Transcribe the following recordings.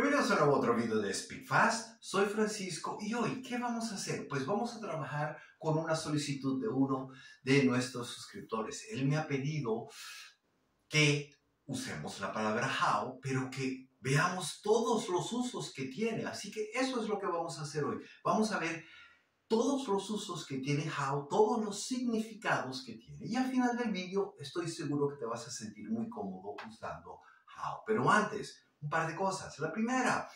Bienvenidos a nuevo otro video de Speak Fast. Soy Francisco y hoy, ¿qué vamos a hacer? Pues vamos a trabajar con una solicitud de uno de nuestros suscriptores. Él me ha pedido que usemos la palabra how, pero que veamos todos los usos que tiene. Así que eso es lo que vamos a hacer hoy. Vamos a ver todos los usos que tiene how, todos los significados que tiene. Y al final del video estoy seguro que te vas a sentir muy cómodo usando how. Pero antes, un par de cosas. La primera,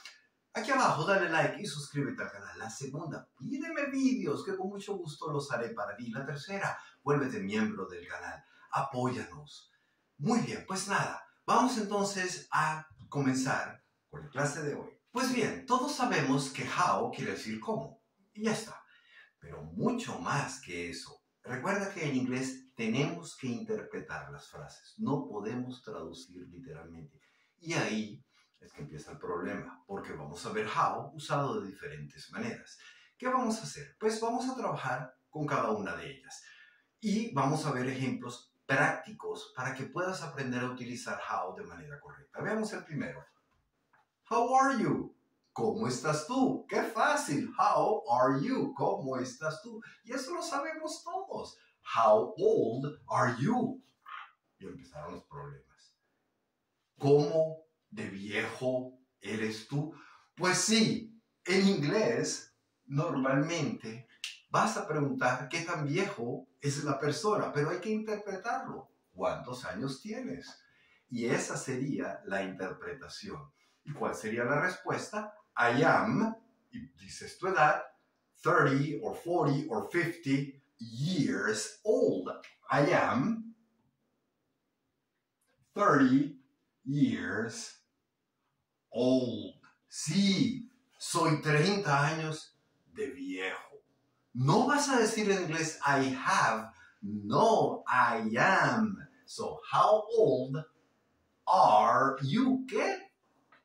aquí abajo dale like y suscríbete al canal. La segunda, pídeme vídeos que con mucho gusto los haré para ti. La tercera, vuélvete miembro del canal. Apóyanos. Muy bien, pues nada, vamos entonces a comenzar con la clase de hoy. Pues bien, todos sabemos que how quiere decir cómo. Y ya está. Pero mucho más que eso. Recuerda que en inglés tenemos que interpretar las frases. No podemos traducir literalmente. Y ahí es que empieza el problema, porque vamos a ver how usado de diferentes maneras. ¿Qué vamos a hacer? Pues vamos a trabajar con cada una de ellas y vamos a ver ejemplos prácticos para que puedas aprender a utilizar how de manera correcta. Veamos el primero. How are you? ¿Cómo estás tú? ¡Qué fácil! How are you? ¿Cómo estás tú? Y eso lo sabemos todos. How old are you? Y empezaron los problemas. ¿Cómo de viejo eres tú? Pues sí, en inglés normalmente vas a preguntar qué tan viejo es la persona, pero hay que interpretarlo. ¿Cuántos años tienes? Y esa sería la interpretación. ¿Y cuál sería la respuesta? I am, y dices tu edad, 30 or 40 or 50 years old. I am 30 years old. Sí, soy 30 años de viejo. No vas a decir en inglés I have. No, I am. So, how old are you? ¿Qué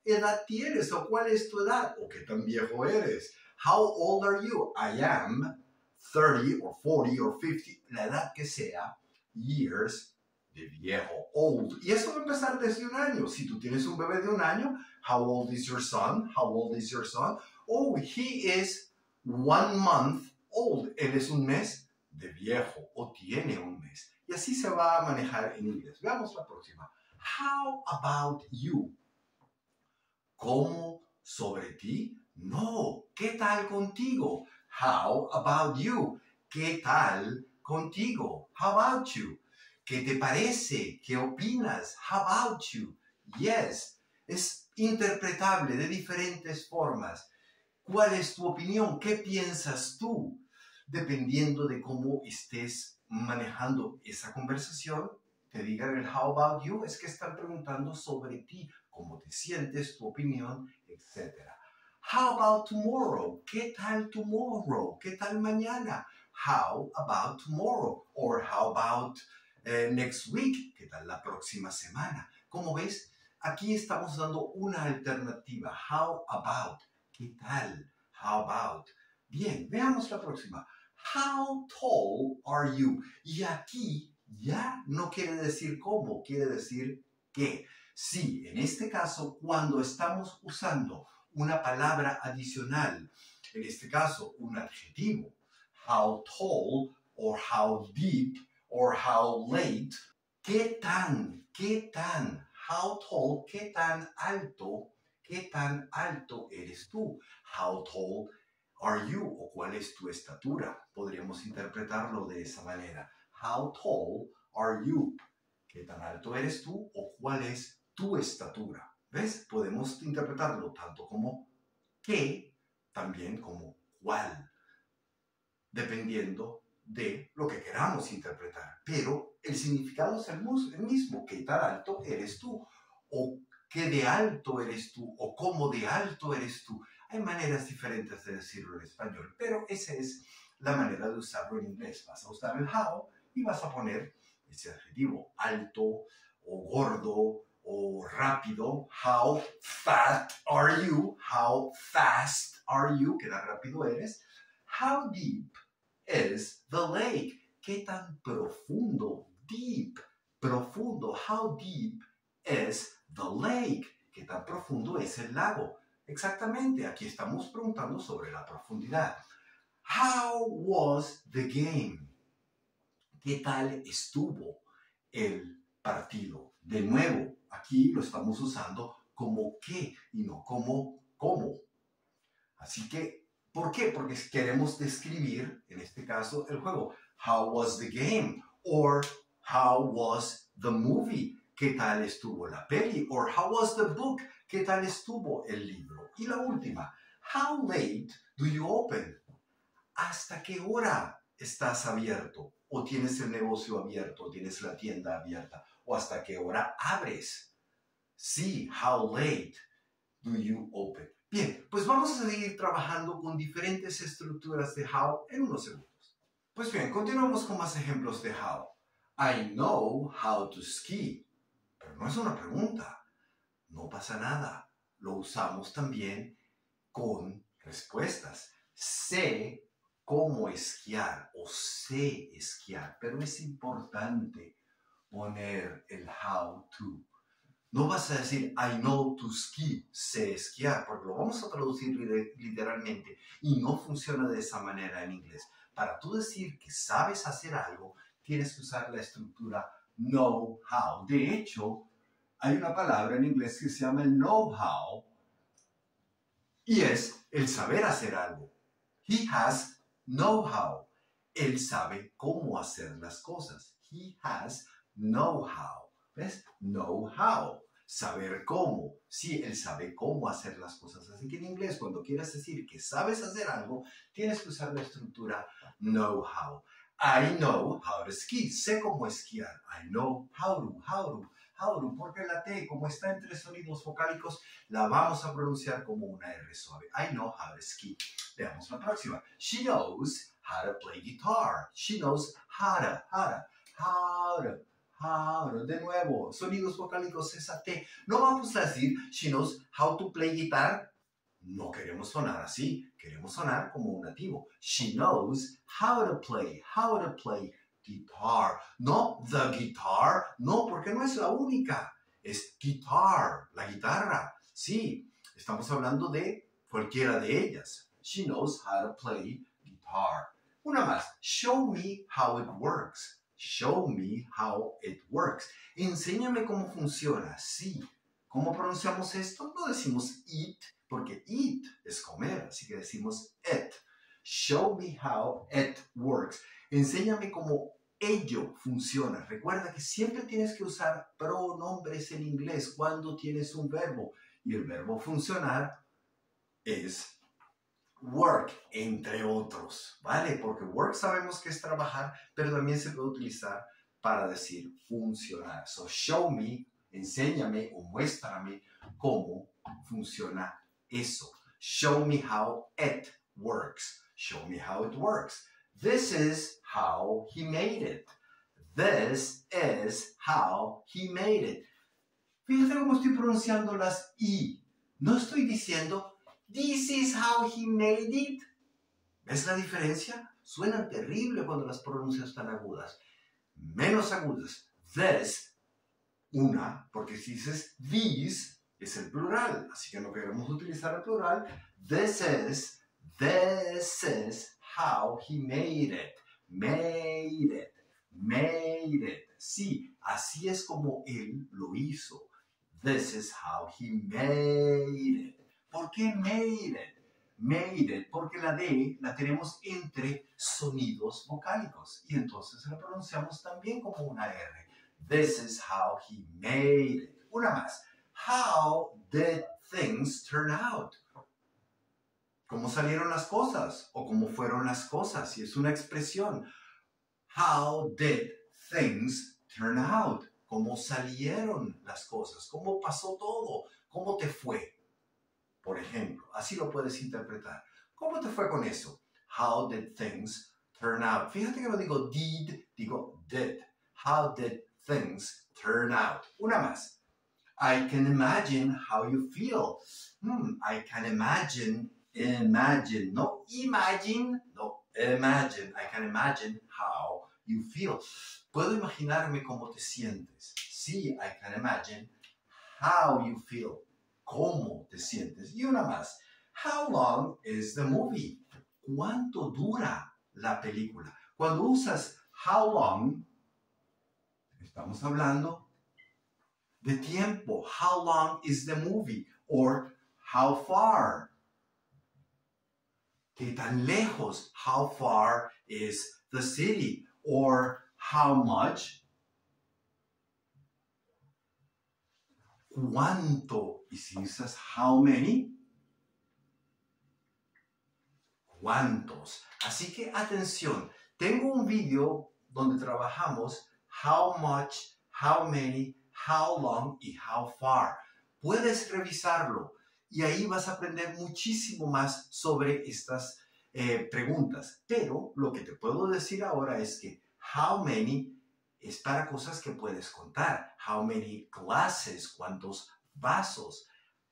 edad tienes? ¿O cuál es tu edad? ¿O qué tan viejo eres? How old are you? I am 30 or 40 or 50, la edad que sea, years de viejo, old. Y eso va a empezar desde un año. Si tú tienes un bebé de un año, how old is your son? How old is your son? Oh, he is one month old. Él es un mes de viejo o tiene un mes. Y así se va a manejar en inglés. Veamos la próxima. How about you? ¿Cómo sobre ti? No. ¿Qué tal contigo? How about you? ¿Qué tal contigo? How about you? ¿Qué te parece? ¿Qué opinas? How about you? Yes. Es interpretable de diferentes formas. ¿Cuál es tu opinión? ¿Qué piensas tú? Dependiendo de cómo estés manejando esa conversación, te digan el how about you, es que están preguntando sobre ti, cómo te sientes, tu opinión, etc. How about tomorrow? ¿Qué tal tomorrow? ¿Qué tal mañana? How about tomorrow? Or how about uh, next week? ¿Qué tal la próxima semana? Como ves, aquí estamos dando una alternativa. How about? ¿Qué tal? How about? Bien, veamos la próxima. How tall are you? Y aquí ya no quiere decir cómo, quiere decir qué. Sí, en este caso, cuando estamos usando una palabra adicional, en este caso un adjetivo, how tall or how deep or how late, qué tan, qué tan, how tall, qué tan alto, qué tan alto eres tú, how tall are you o cuál es tu estatura. Podríamos interpretarlo de esa manera. How tall are you? ¿Qué tan alto eres tú o cuál es tu estatura? ¿Ves? Podemos interpretarlo tanto como qué, también como cuál, dependiendo de lo que queramos interpretar. Pero el significado es el mismo, qué tan alto eres tú, o qué de alto eres tú, o cómo de alto eres tú. Hay maneras diferentes de decirlo en español, pero esa es la manera de usarlo en inglés. Vas a usar el how y vas a poner ese adjetivo alto o gordo o rápido. How fat are you? How fast are you? ¿Qué tan rápido eres? How deep is the lake? ¿Qué tan profundo? Deep, profundo. How deep is the lake? ¿Qué tan profundo es el lago? Exactamente, aquí estamos preguntando sobre la profundidad. How was the game? ¿Qué tal estuvo el partido? De nuevo, aquí lo estamos usando como qué y no como cómo. Así que, ¿por qué? Porque queremos describir, en este caso, el juego. How was the game? Or how was the movie? ¿Qué tal estuvo la peli? Or how was the book? ¿Qué tal estuvo el libro? Y la última, how late do you open? ¿Hasta qué hora estás abierto? ¿O tienes el negocio abierto? ¿O tienes la tienda abierta? ¿O hasta qué hora abres? Sí, how late do you open? Bien, pues vamos a seguir trabajando con diferentes estructuras de how en unos segundos. Pues bien, continuamos con más ejemplos de how. I know how to ski. Pero no es una pregunta. No pasa nada. Lo usamos también con respuestas. Sé cómo esquiar o sé esquiar, pero es importante poner el how to. No vas a decir I know to ski, sé esquiar, porque lo vamos a traducir literalmente y no funciona de esa manera en inglés. Para tú decir que sabes hacer algo, tienes que usar la estructura know how. De hecho, hay una palabra en inglés que se llama el know-how y es el saber hacer algo. He has know-how. Él sabe cómo hacer las cosas. He has know-how. ¿Ves? Know-how. Saber cómo. Sí, él sabe cómo hacer las cosas. Así que en inglés, cuando quieras decir que sabes hacer algo, tienes que usar la estructura know-how. I know how to ski. Sé cómo esquiar. I know how to, how to. How to, porque la T, como está entre sonidos vocálicos, la vamos a pronunciar como una R suave. I know how to ski. Veamos la próxima. She knows how to play guitar. She knows how to, how to, how to, to. De nuevo, sonidos vocálicos T. No vamos a decir she knows how to play guitar. No queremos sonar así. Queremos sonar como un nativo. She knows how to play, how to play guitar. No the guitar, no, porque no es la única. Es guitar, la guitarra. Sí, estamos hablando de cualquiera de ellas. She knows how to play guitar. Una más. Show me how it works. Show me how it works. Enséñame cómo funciona. Sí. ¿Cómo pronunciamos esto? No decimos eat, porque eat es comer, así que decimos it. Show me how it works. Enséñame cómo ello funciona. Recuerda que siempre tienes que usar pronombres en inglés cuando tienes un verbo. Y el verbo funcionar es work, entre otros, ¿vale? Porque work sabemos que es trabajar, pero también se puede utilizar para decir funcionar. So, show me, enséñame o muéstrame cómo funciona eso. Show me how it works. Show me how it works. This is how he made it. This is how he made it. Fíjate cómo estoy pronunciando las I. No estoy diciendo, this is how he made it. ¿Ves la diferencia? Suenan terrible cuando las pronuncias están agudas. Menos agudas. This, una, porque si dices these, es el plural. Así que no queremos utilizar el plural. This is, this is how he made it. Made it. Made it. Sí, así es como él lo hizo. This is how he made it. ¿Por qué made? Made porque la D la tenemos entre sonidos vocálicos y entonces la pronunciamos también como una R. This is how he made it. Una más. How did things turn out? cómo salieron las cosas o cómo fueron las cosas. Y es una expresión. How did things turn out? ¿Cómo salieron las cosas? ¿Cómo pasó todo? ¿Cómo te fue? Por ejemplo, así lo puedes interpretar. ¿Cómo te fue con eso? How did things turn out? Fíjate que no digo did, digo did. How did things turn out? Una más. I can imagine how you feel. Hmm, I can imagine imagine, no imagine, no imagine. I can imagine how you feel. Puedo imaginarme cómo te sientes. Sí, I can imagine how you feel. Cómo te sientes. Y una más. How long is the movie? ¿Cuánto dura la película? Cuando usas how long, estamos hablando de tiempo. How long is the movie? Or how far? ¿Qué tan lejos? How far is the city? Or how much? ¿Cuánto? Y si usas how many, ¿cuántos? Así que atención, tengo un video donde trabajamos how much, how many, how long y how far. Puedes revisarlo y ahí vas a aprender muchísimo más sobre estas eh, preguntas. Pero lo que te puedo decir ahora es que how many es para cosas que puedes contar. How many glasses, cuántos vasos.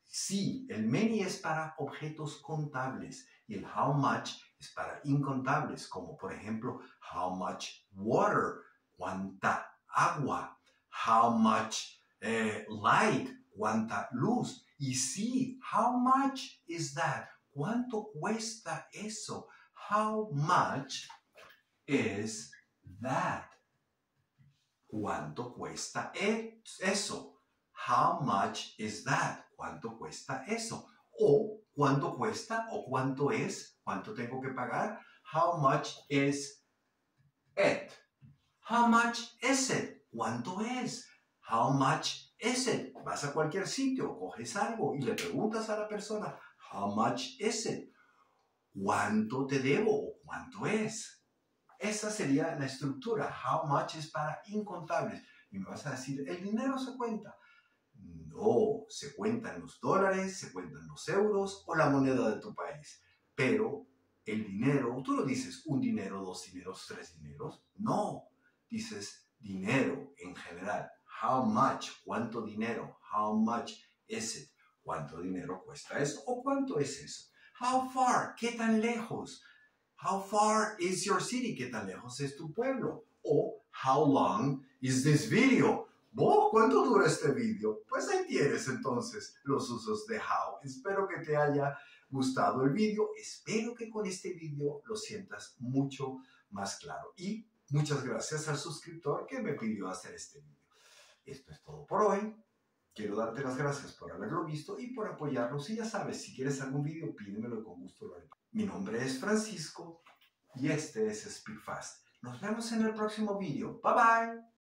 Sí, el many es para objetos contables y el how much es para incontables, como por ejemplo, how much water, cuánta agua, how much eh, light, cuánta luz. Y sí, how much is that? ¿Cuánto cuesta eso? How much is that? ¿Cuánto cuesta e-, eso? How much is that? ¿Cuánto cuesta eso? O cuánto cuesta o cuánto es, cuánto tengo que pagar. How much is it? How much is it? ¿Cuánto es? How much is it? Vas a cualquier sitio, coges algo y le preguntas a la persona, how much is it? ¿Cuánto te debo o cuánto es? Esa sería la estructura. How much es para incontables. Y me vas a decir, ¿el dinero se cuenta? No, se cuentan los dólares, se cuentan los euros o la moneda de tu país. Pero el dinero, tú no dices un dinero, dos dineros, tres dineros. No, dices dinero en general. How much? ¿Cuánto dinero? How much is it? ¿Cuánto dinero cuesta eso? ¿O cuánto es eso? How far? ¿Qué tan lejos? How far is your city? ¿Qué tan lejos es tu pueblo? O how long is this video? ¿Cuánto dura este video? Pues ahí tienes entonces los usos de how. Espero que te haya gustado el video. Espero que con este video lo sientas mucho más claro. Y muchas gracias al suscriptor que me pidió hacer este video. Esto es todo por hoy. Quiero darte las gracias por haberlo visto y por apoyarnos. Y ya sabes, si quieres algún video, pídemelo con gusto. Mi nombre es Francisco y este es Speak. Nos vemos en el próximo video. Bye bye.